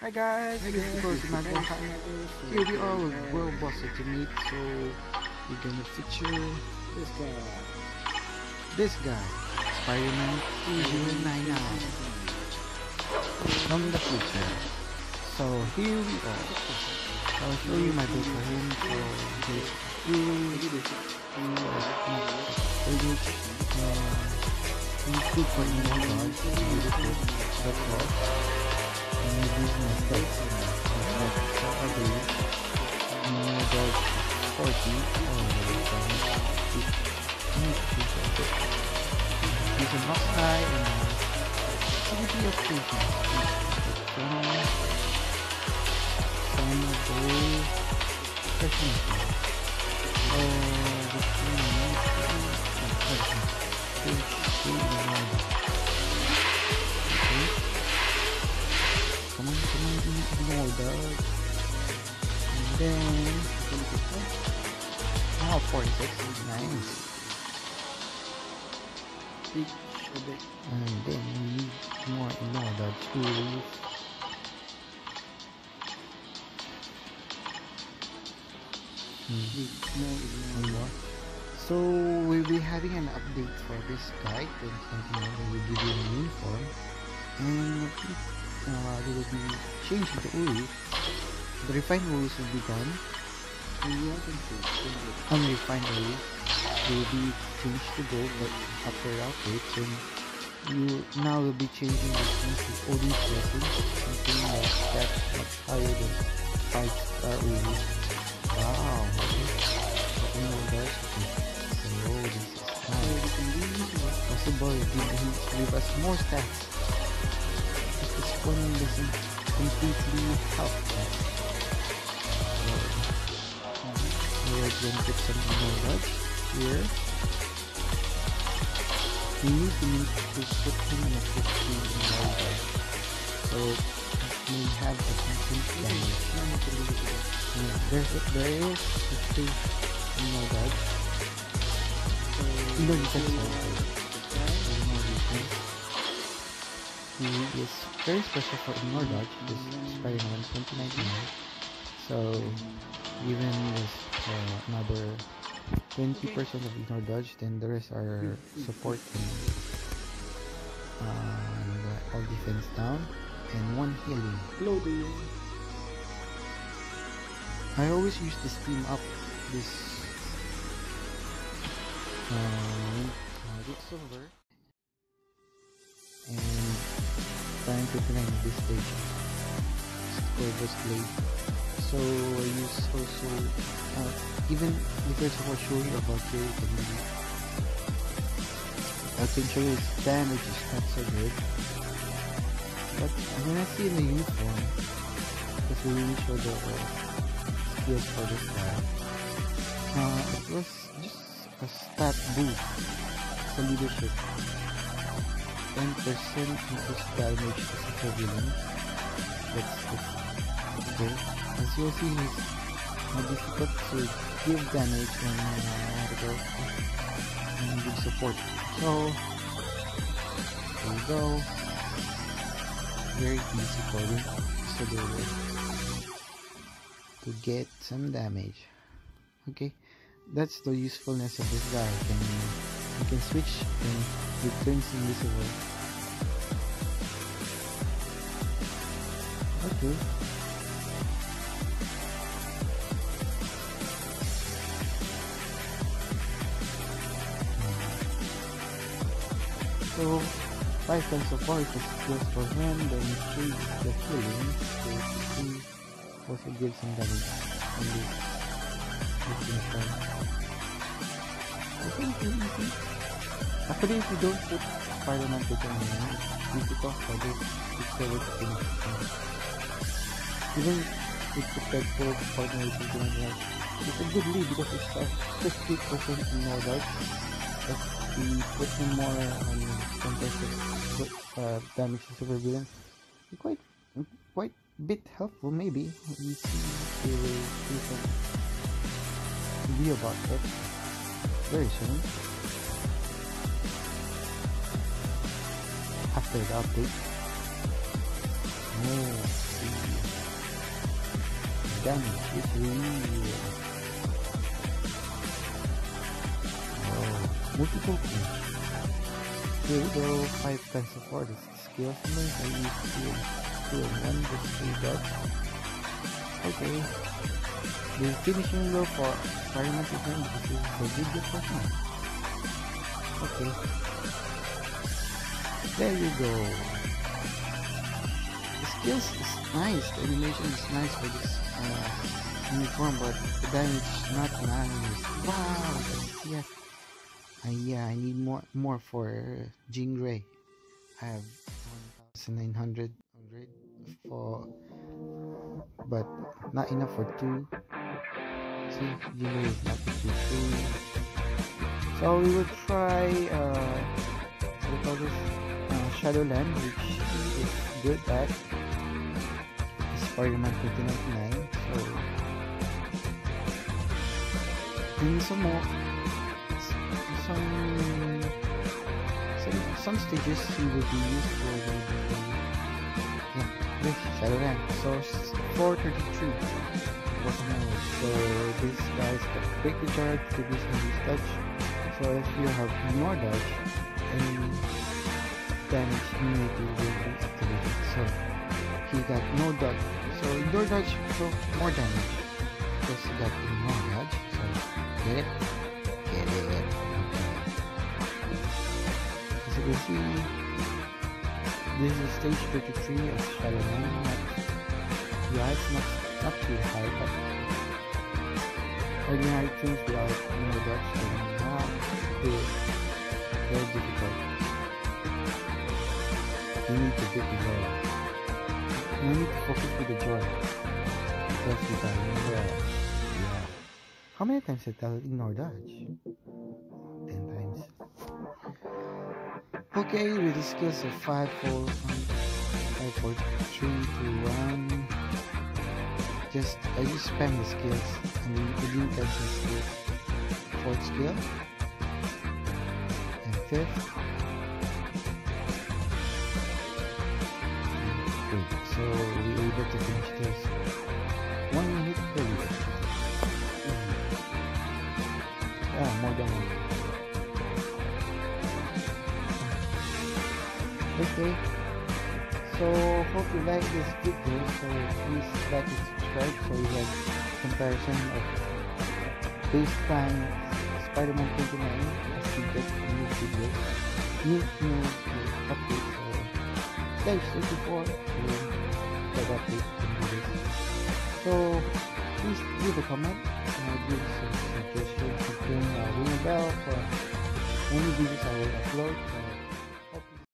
Hi guys, this is Coach Magwa. Here we are with World to meet so we're gonna feature This guy. this guy, Spider-Man 2099 from the future. So here we are. I'll show you my build for him. He's good, good, uh, he's good for email cards, beautiful, that's all. And he's my specs, he's like so ugly. Email cards 40, he's, he's, he's, he's a box guy and activity of patience. Some some of the? Come on, Oh, ignore that. And then, oh, 46 is nice. And then we need more more the tools. Hmm. No, more. So we'll be having an update for this guy. Then something like that will give you a uniform, and uh, they will be changing the Uru. The refined Urus will be see. Unrefined Urus will be changed to gold, but after updates, and you now will be changing the things with Odin's blessing, something like that much higher than five star Urus. Wow. So this it. Possible give, give us more stats. This doesn't completely help us. So, we're going to put some here. We need to need to put him in a 15 in. So we have a damage. You can use it. Yeah, there's a, there is in my dodge. So No He is very special for ignore dodge, this Spider-Man 2099. So, given this uh, another 20% of ignore dodge, then the rest are support and, uh, and all defense down, and one healing. Loading. I always use this team up, this um, uh, Quicksilver 959 this station scoreless play. So I use also uh, even if I was showing about here you can his damage is not so good. But when I see in the uniform because we really show the uh, skills for this guy. Uh, it was just a stat boost for leadership. 10% increased damage to villain. That's, that's okay. As you'll see, it's uh, difficult to give damage when uh, you call and support. So, there we go. Very easy for you to get some damage. Okay, that's the usefulness of this guy. You can switch and it turns invisible. Okay. So, five times of far is skills for him, then three is the healing, so three also gives some damage on this this you. Actually, if you don't put Spider-Man to the main, it's difficult for this pixel to finish. Even if the Deadpool partner is doing that, it's a good lead because it's a 50% in no doubt. If we put him more on contested uh, damage to super villain, quite quite bit helpful maybe. We see they will do some video about that very soon. After the update. Oh. damage is real. Oh, multiple. Here we go, 5 times of 4. This is skills use skill 2 1, just 3 dots. Okay. The finishing blow for this is the video portion. Okay. There you go. The skills is nice, the animation is nice for this uh, uniform, but the damage is not nice. Wow, yes. Uh, yeah, I need more more for Jean Grey. I have 1900 for, but not enough for two. Jean Grey is not two. So we will try uh, what call this? Uh, Shadowland, which is good at. Spider-Man 2099. So me some more some some some stages he will be the yeah this Shadowland. So s- 433 was more. So this guy's got break the charge to this this touch. So if you have more dodge and damage immunity will be activated. So he got no dodge. So your dodge so more damage. Because he got more dodge. So get it? Get it. Okay. As you can see, this is stage 33 of Shadowland. Not, yeah, not, not too high, but ordinary things without no are not. Very difficult. You need to get the joy. You need to focus with the joy. Because you can Yeah. How many times I ignore dodge? Okay, with the skills of 5, 4, 5, 4, 3, 2, 1. Just, I just spam the skills. And then the new types of skills. Fourth skill. And fifth. Okay. So hope you like this video. So please like and subscribe so you have comparison of FaceTime Spider-Man 29 as we get new videos, new new uh, updates or stage 34 will get update in videos. So please leave a comment and give some suggestions, uh, ring a bell for any videos I will upload. So,